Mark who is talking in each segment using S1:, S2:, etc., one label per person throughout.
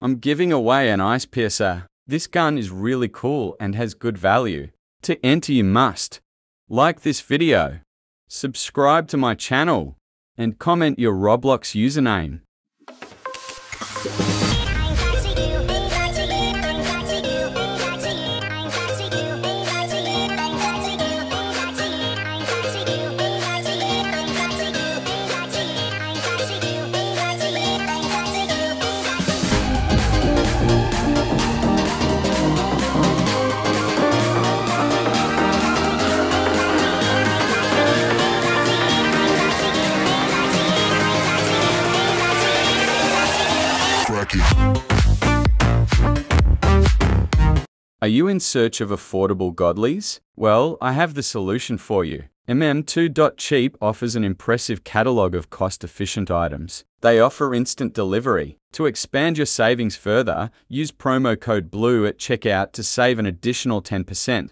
S1: I'm giving away an Icepiercer. This gun is really cool and has good value. To enter you must like this video, subscribe to my channel, and comment your Roblox username. Are you in search of affordable godlies? Well, I have the solution for you. MM2.cheap offers an impressive catalog of cost-efficient items. They offer instant delivery. To expand your savings further, use promo code BLUE at checkout to save an additional 10%.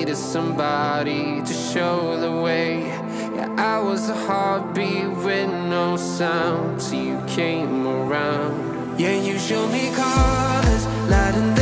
S2: Needed somebody to show the way. Yeah, I was a heartbeat with no sound till you came around. Yeah, you showed me colors, light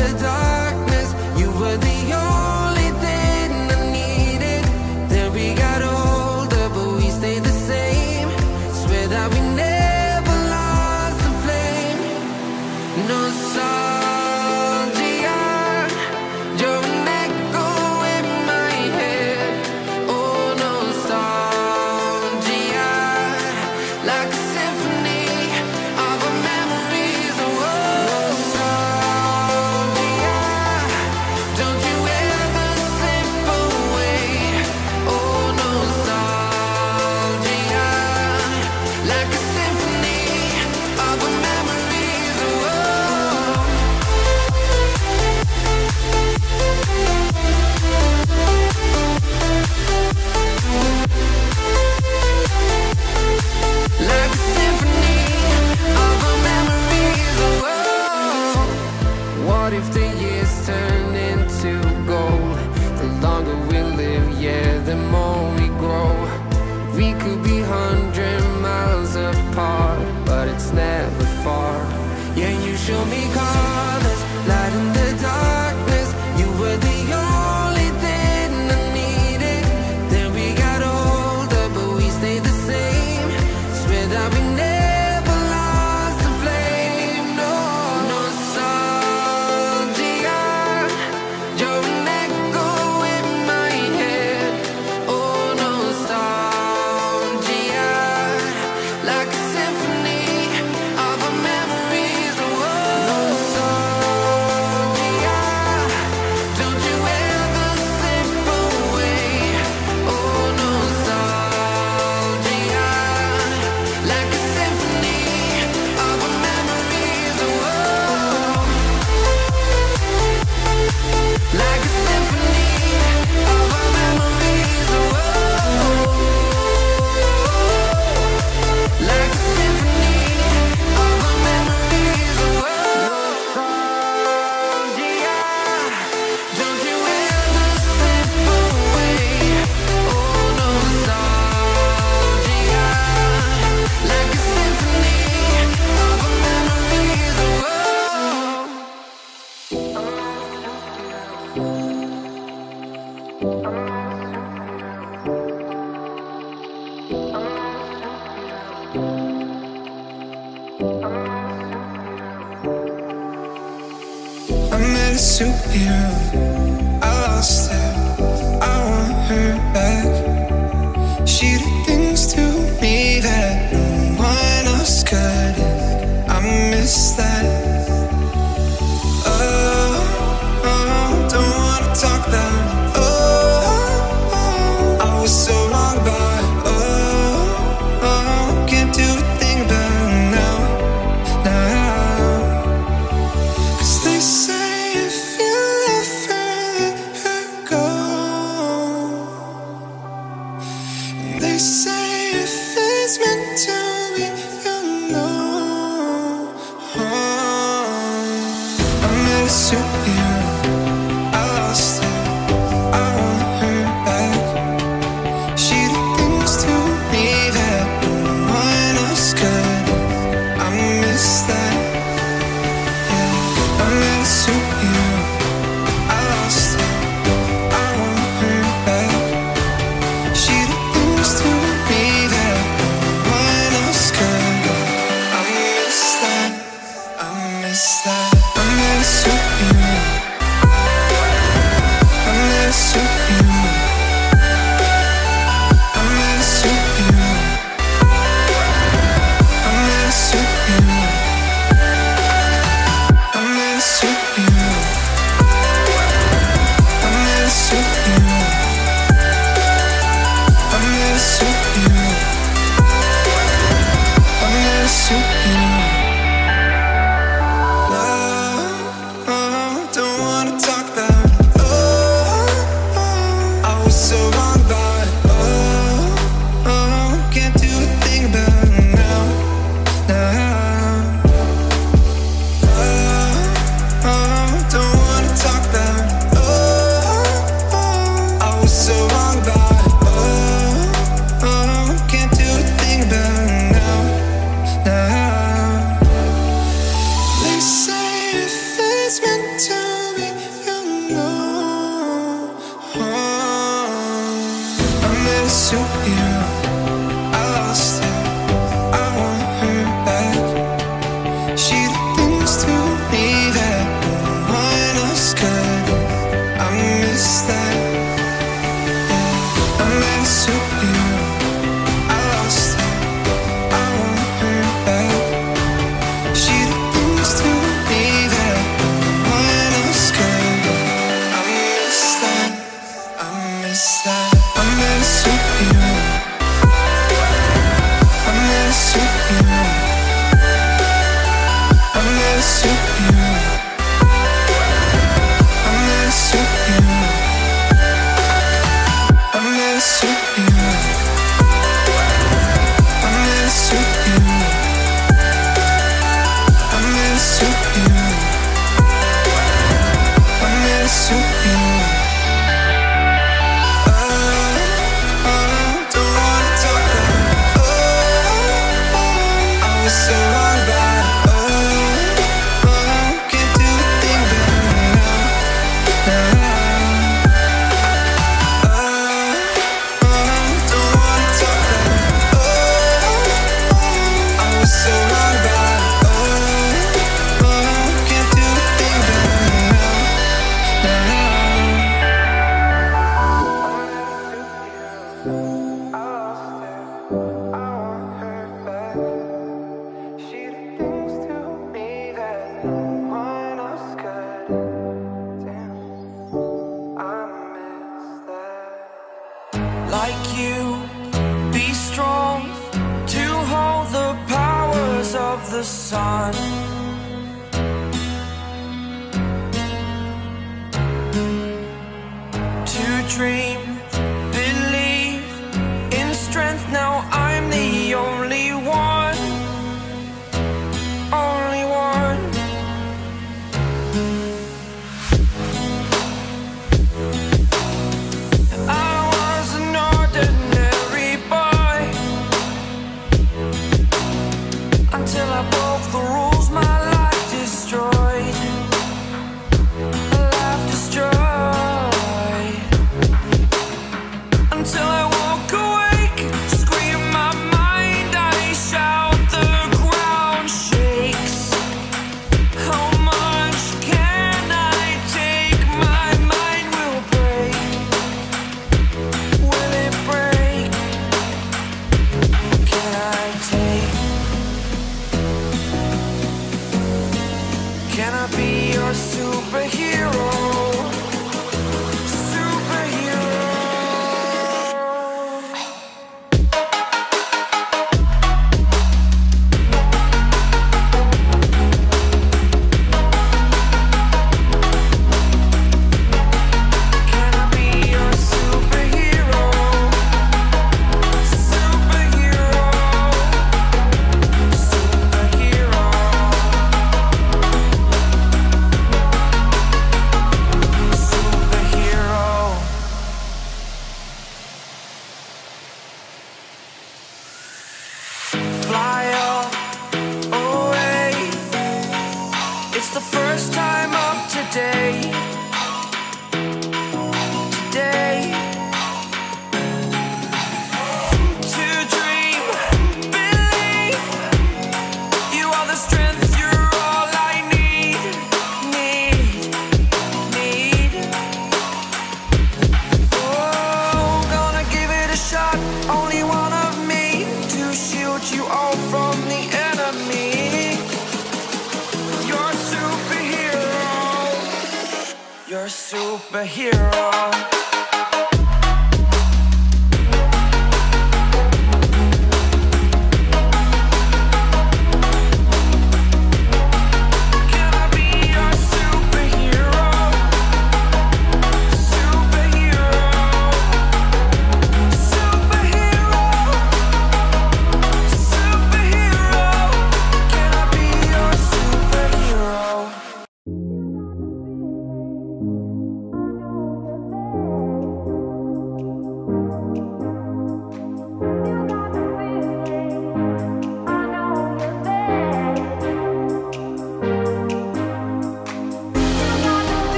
S3: superhero.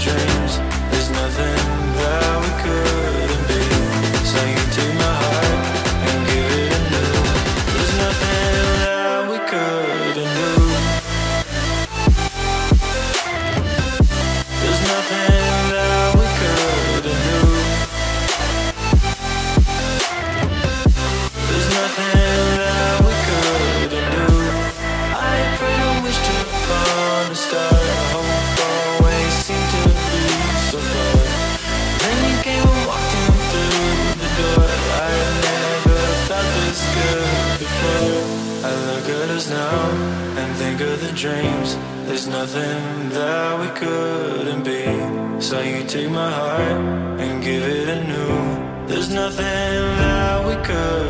S3: dreams. dreams. There's nothing that we couldn't be. So you take my heart and give it a new There's nothing that we
S2: could